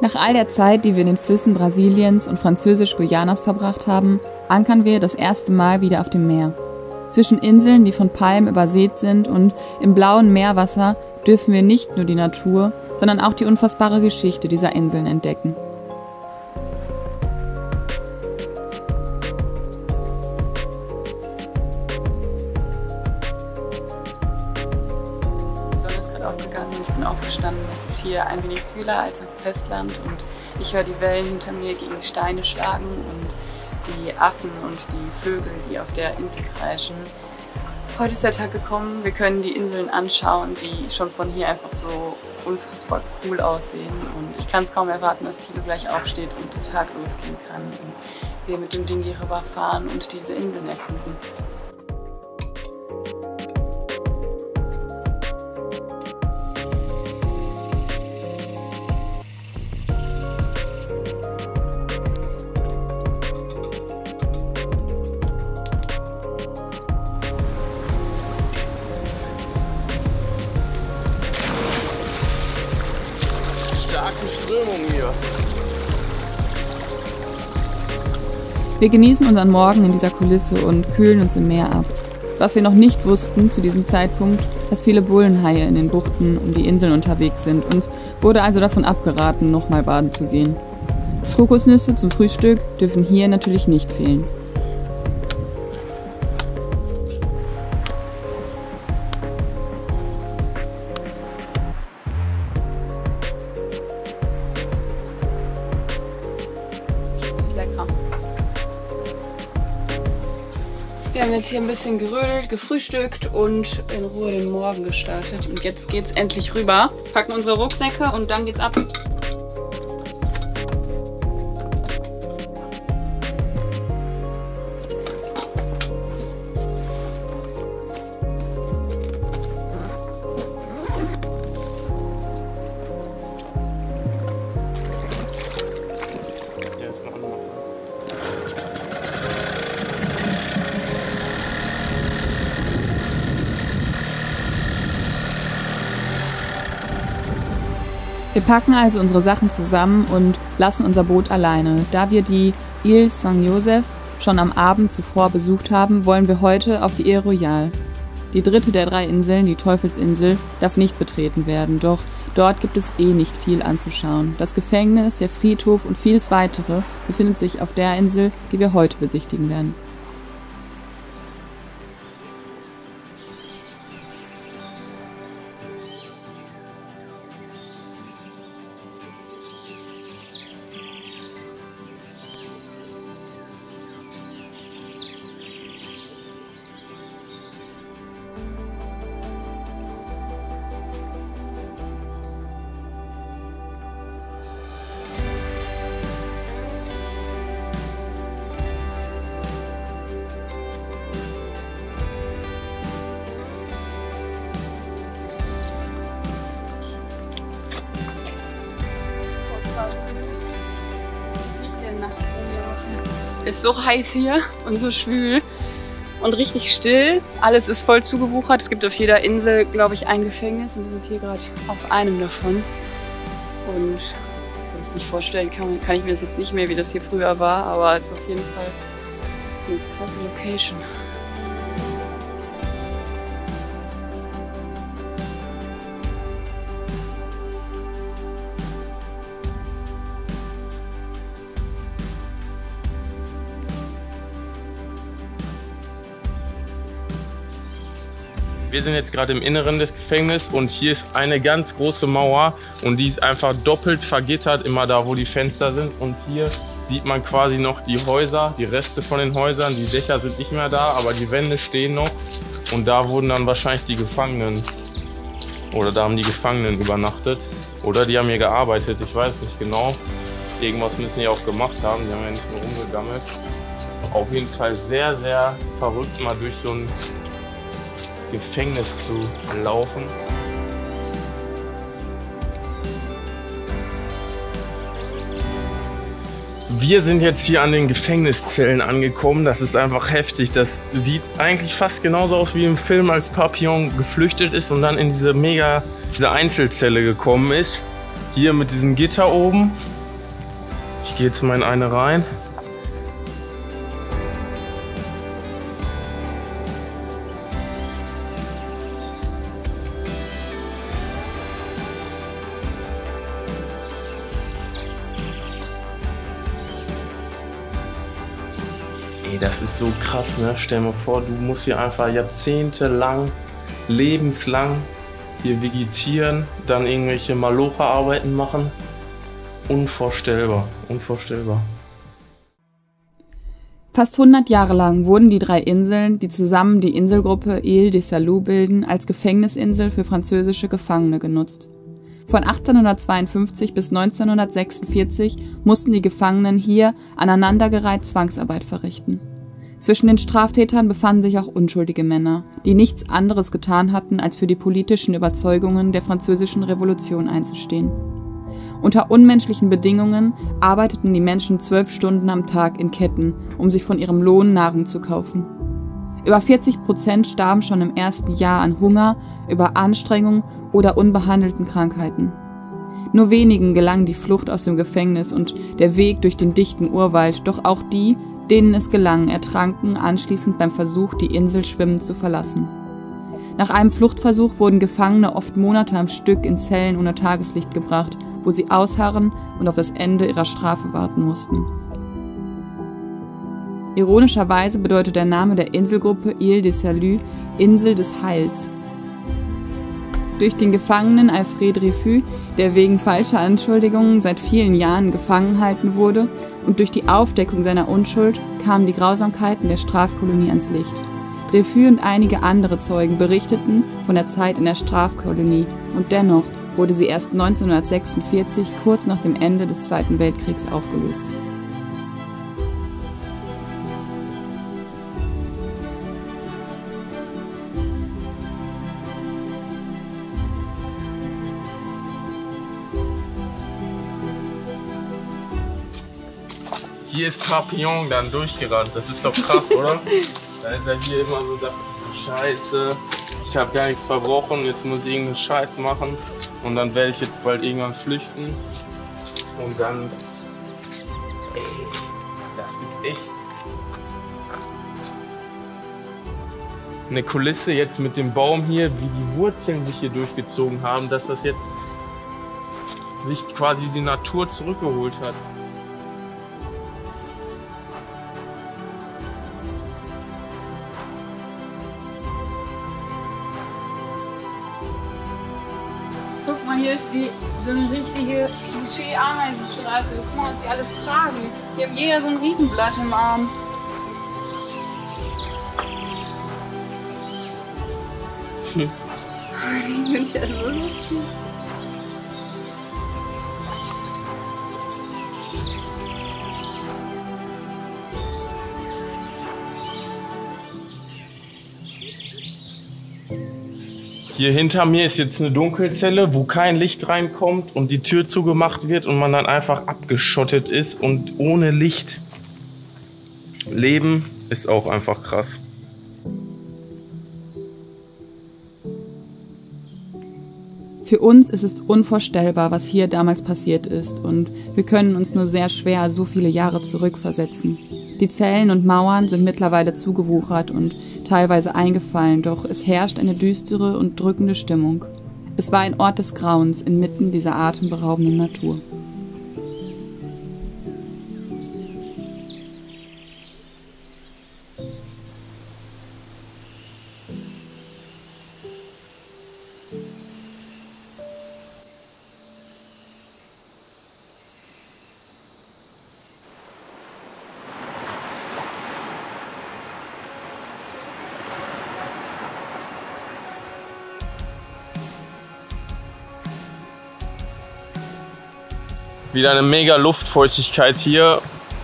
Nach all der Zeit, die wir in den Flüssen Brasiliens und Französisch-Guyanas verbracht haben, ankern wir das erste Mal wieder auf dem Meer. Zwischen Inseln, die von Palmen übersät sind und im blauen Meerwasser dürfen wir nicht nur die Natur, sondern auch die unfassbare Geschichte dieser Inseln entdecken. Aufgegangen und ich bin aufgestanden. Es ist hier ein wenig kühler als am Festland und ich höre die Wellen hinter mir gegen die Steine schlagen und die Affen und die Vögel, die auf der Insel kreischen. Heute ist der Tag gekommen, wir können die Inseln anschauen, die schon von hier einfach so unfassbar cool aussehen. Und ich kann es kaum erwarten, dass Tilo gleich aufsteht und der Tag losgehen kann. Und wir mit dem Dingi rüberfahren und diese Inseln erkunden. Wir genießen unseren Morgen in dieser Kulisse und kühlen uns im Meer ab. Was wir noch nicht wussten zu diesem Zeitpunkt, dass viele Bullenhaie in den Buchten um die Inseln unterwegs sind. Uns wurde also davon abgeraten, nochmal baden zu gehen. Kokosnüsse zum Frühstück dürfen hier natürlich nicht fehlen. Jetzt hier ein bisschen gerödelt, gefrühstückt und in Ruhe den Morgen gestartet. Und jetzt geht's endlich rüber. Packen unsere Rucksäcke und dann geht's ab. Wir packen also unsere Sachen zusammen und lassen unser Boot alleine. Da wir die Ile Saint-Joseph schon am Abend zuvor besucht haben, wollen wir heute auf die Ile Royale. Die dritte der drei Inseln, die Teufelsinsel, darf nicht betreten werden, doch dort gibt es eh nicht viel anzuschauen. Das Gefängnis, der Friedhof und vieles weitere befindet sich auf der Insel, die wir heute besichtigen werden. Ist so heiß hier und so schwül und richtig still. Alles ist voll zugewuchert. Es gibt auf jeder Insel, glaube ich, ein Gefängnis und wir sind hier gerade auf einem davon. Und wenn ich nicht vorstellen kann, kann ich mir das jetzt nicht mehr, wie das hier früher war, aber es ist auf jeden Fall eine krasse Location. Wir sind jetzt gerade im Inneren des Gefängnisses und hier ist eine ganz große Mauer und die ist einfach doppelt vergittert, immer da, wo die Fenster sind. Und hier sieht man quasi noch die Häuser, die Reste von den Häusern. Die Dächer sind nicht mehr da, aber die Wände stehen noch. Und da wurden dann wahrscheinlich die Gefangenen oder da haben die Gefangenen übernachtet oder die haben hier gearbeitet. Ich weiß nicht genau. Irgendwas müssen die auch gemacht haben. Die haben ja nicht nur rumgegammelt. Auf jeden Fall sehr, sehr verrückt, mal durch so ein Gefängnis zu laufen. Wir sind jetzt hier an den Gefängniszellen angekommen. Das ist einfach heftig. Das sieht eigentlich fast genauso aus wie im Film, als Papillon geflüchtet ist und dann in diese mega, diese Einzelzelle gekommen ist. Hier mit diesem Gitter oben. Ich gehe jetzt mal in eine rein. Ey, das ist so krass, ne? Stell mir vor, du musst hier einfach jahrzehntelang, lebenslang hier vegetieren, dann irgendwelche Malocha-Arbeiten machen. Unvorstellbar, unvorstellbar. Fast 100 Jahre lang wurden die drei Inseln, die zusammen die Inselgruppe Ile de Salou bilden, als Gefängnisinsel für französische Gefangene genutzt. Von 1852 bis 1946 mussten die Gefangenen hier aneinandergereiht Zwangsarbeit verrichten. Zwischen den Straftätern befanden sich auch unschuldige Männer, die nichts anderes getan hatten, als für die politischen Überzeugungen der französischen Revolution einzustehen. Unter unmenschlichen Bedingungen arbeiteten die Menschen zwölf Stunden am Tag in Ketten, um sich von ihrem Lohn Nahrung zu kaufen. Über 40 Prozent starben schon im ersten Jahr an Hunger, über Anstrengung oder unbehandelten Krankheiten. Nur wenigen gelang die Flucht aus dem Gefängnis und der Weg durch den dichten Urwald, doch auch die, denen es gelang, ertranken anschließend beim Versuch, die Insel schwimmend zu verlassen. Nach einem Fluchtversuch wurden Gefangene oft Monate am Stück in Zellen ohne Tageslicht gebracht, wo sie ausharren und auf das Ende ihrer Strafe warten mussten. Ironischerweise bedeutet der Name der Inselgruppe Ile de Salut Insel des Heils durch den Gefangenen Alfred Dreyfus, der wegen falscher Anschuldigungen seit vielen Jahren gefangen gehalten wurde, und durch die Aufdeckung seiner Unschuld kamen die Grausamkeiten der Strafkolonie ans Licht. Dreyfus und einige andere Zeugen berichteten von der Zeit in der Strafkolonie und dennoch wurde sie erst 1946, kurz nach dem Ende des Zweiten Weltkriegs, aufgelöst. Hier ist Papillon dann durchgerannt. Das ist doch krass, oder? Dann ist er hier immer so, dachte so, scheiße, ich habe gar nichts verbrochen, jetzt muss ich irgendeinen Scheiß machen. Und dann werde ich jetzt bald irgendwann flüchten. Und dann, ey, das ist echt eine Kulisse jetzt mit dem Baum hier, wie die Wurzeln sich hier durchgezogen haben, dass das jetzt sich quasi die Natur zurückgeholt hat. Hier ist die, so eine richtige Klischee-Ameisenstraße. Guck mal, was die alles tragen. Die haben jeder so ein Riesenblatt im Arm. Hm. Die sind ja so lustig. Hier hinter mir ist jetzt eine Dunkelzelle, wo kein Licht reinkommt und die Tür zugemacht wird und man dann einfach abgeschottet ist und ohne Licht. Leben ist auch einfach krass. Für uns ist es unvorstellbar, was hier damals passiert ist und wir können uns nur sehr schwer so viele Jahre zurückversetzen. Die Zellen und Mauern sind mittlerweile zugewuchert und teilweise eingefallen, doch es herrscht eine düstere und drückende Stimmung. Es war ein Ort des Grauens inmitten dieser atemberaubenden Natur. Wieder eine mega Luftfeuchtigkeit hier.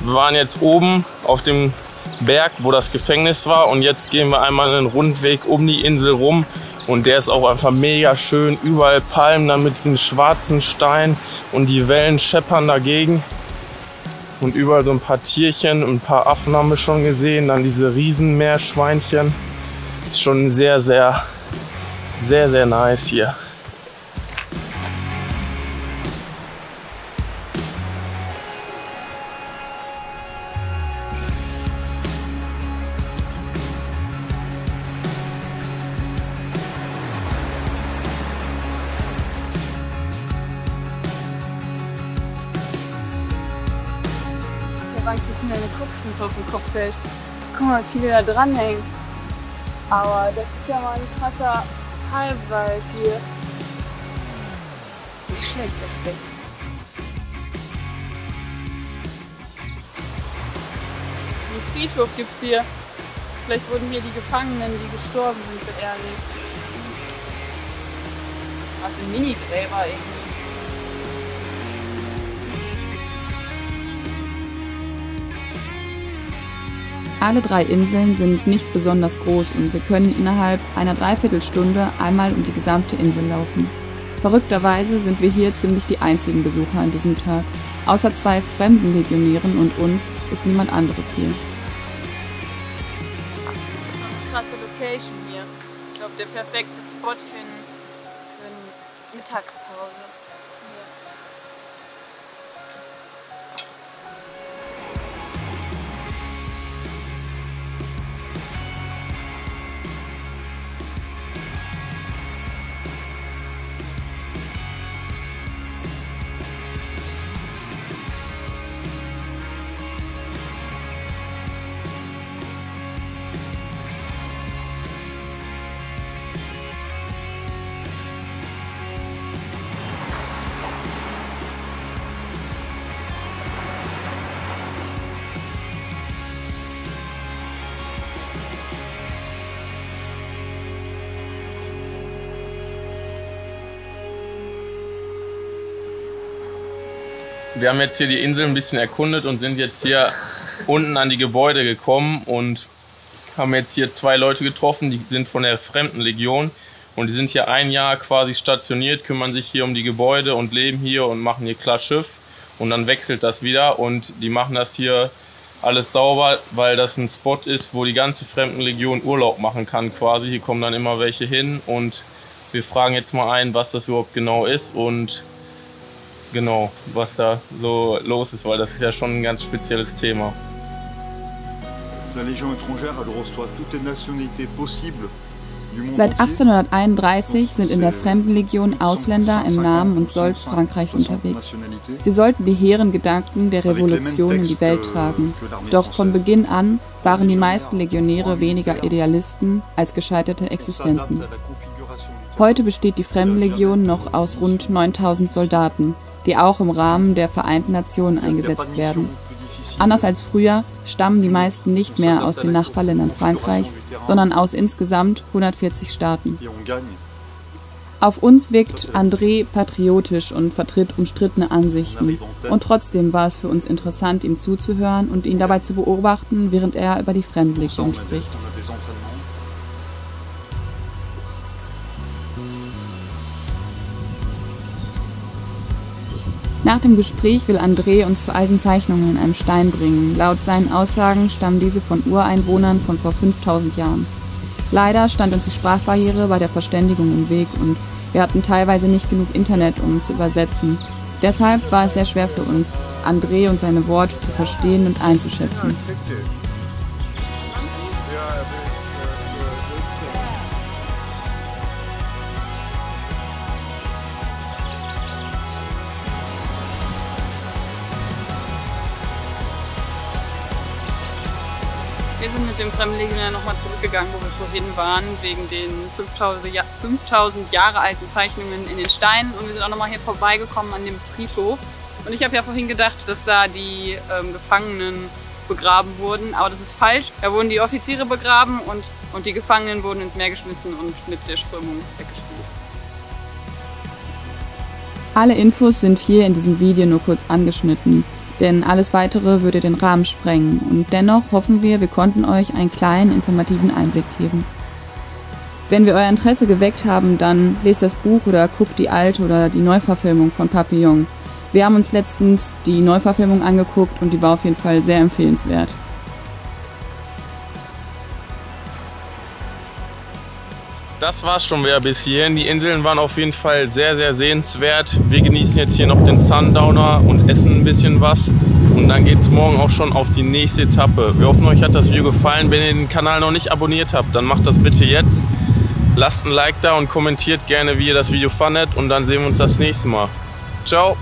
Wir waren jetzt oben auf dem Berg, wo das Gefängnis war und jetzt gehen wir einmal einen Rundweg um die Insel rum und der ist auch einfach mega schön. Überall Palmen dann mit diesen schwarzen Steinen und die Wellen scheppern dagegen. Und überall so ein paar Tierchen und ein paar Affen haben wir schon gesehen. Dann diese Riesenmeerschweinchen. Ist schon sehr, sehr, sehr, sehr nice hier. Angst, dass mir eine Kokosnuss auf den Kopf fällt. Guck mal, wie viele da dranhängen. Aber das ist ja mal ein krasser Halbwald hier. Nicht schlecht, das Becken. Einen Friedhof gibt es hier. Vielleicht wurden hier die Gefangenen, die gestorben sind, beerdigt. Also Minigräber irgendwie. Alle drei Inseln sind nicht besonders groß und wir können innerhalb einer Dreiviertelstunde einmal um die gesamte Insel laufen. Verrückterweise sind wir hier ziemlich die einzigen Besucher an diesem Tag. Außer zwei fremden Legionären und uns ist niemand anderes hier. Krasse Location hier. Ich glaube, der perfekte Spot für, ein, für eine Mittagspause. Wir haben jetzt hier die Insel ein bisschen erkundet und sind jetzt hier unten an die Gebäude gekommen und haben jetzt hier zwei Leute getroffen, die sind von der Fremdenlegion und die sind hier ein Jahr quasi stationiert, kümmern sich hier um die Gebäude und leben hier und machen hier klar Schiff und dann wechselt das wieder und die machen das hier alles sauber, weil das ein Spot ist, wo die ganze Fremdenlegion Urlaub machen kann quasi. Hier kommen dann immer welche hin und wir fragen jetzt mal ein, was das überhaupt genau ist und genau, was da so los ist, weil das ist ja schon ein ganz spezielles Thema. Seit entier. 1831 sind in der Fremdenlegion Ausländer im Namen und Stolz Frankreichs unterwegs. Sie sollten die hehren Gedanken der Revolution in die Welt tragen. Doch von Beginn an waren die meisten Legionäre weniger Idealisten als gescheiterte Existenzen. Heute besteht die Fremdenlegion noch aus rund 9000 Soldaten, die auch im Rahmen der Vereinten Nationen eingesetzt werden. Anders als früher stammen die meisten nicht mehr aus den Nachbarländern Frankreichs, sondern aus insgesamt 140 Staaten. Auf uns wirkt André patriotisch und vertritt umstrittene Ansichten. Und trotzdem war es für uns interessant, ihm zuzuhören und ihn dabei zu beobachten, während er über die Fremdenlegion spricht. Nach dem Gespräch will André uns zu alten Zeichnungen in einem Stein bringen. Laut seinen Aussagen stammen diese von Ureinwohnern von vor 5000 Jahren. Leider stand uns die Sprachbarriere bei der Verständigung im Weg und wir hatten teilweise nicht genug Internet, um zu übersetzen. Deshalb war es sehr schwer für uns, André und seine Worte zu verstehen und einzuschätzen. Sind mit dem Fremdenlegionär nochmal zurückgegangen, wo wir vorhin waren, wegen den 5000, Ja- 5000 Jahre alten Zeichnungen in den Steinen. Und wir sind auch nochmal hier vorbeigekommen an dem Friedhof. Und ich habe ja vorhin gedacht, dass da die ähm, Gefangenen begraben wurden, aber das ist falsch. Da wurden die Offiziere begraben und, und die Gefangenen wurden ins Meer geschmissen und mit der Strömung weggespült. Alle Infos sind hier in diesem Video nur kurz angeschnitten, denn alles weitere würde den Rahmen sprengen und dennoch hoffen wir, wir konnten euch einen kleinen informativen Einblick geben. Wenn wir euer Interesse geweckt haben, dann lest das Buch oder guckt die alte oder die Neuverfilmung von Papillon. Wir haben uns letztens die Neuverfilmung angeguckt und die war auf jeden Fall sehr empfehlenswert. Das war's schon wieder bis hierhin. Die Inseln waren auf jeden Fall sehr, sehr sehenswert. Wir genießen jetzt hier noch den Sundowner und essen ein bisschen was. Und dann geht's morgen auch schon auf die nächste Etappe. Wir hoffen, euch hat das Video gefallen. Wenn ihr den Kanal noch nicht abonniert habt, dann macht das bitte jetzt. Lasst ein Like da und kommentiert gerne, wie ihr das Video fandet. Und dann sehen wir uns das nächste Mal. Ciao!